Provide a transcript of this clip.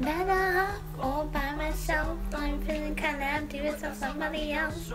better off all by myself. I'm feeling kinda empty without somebody else.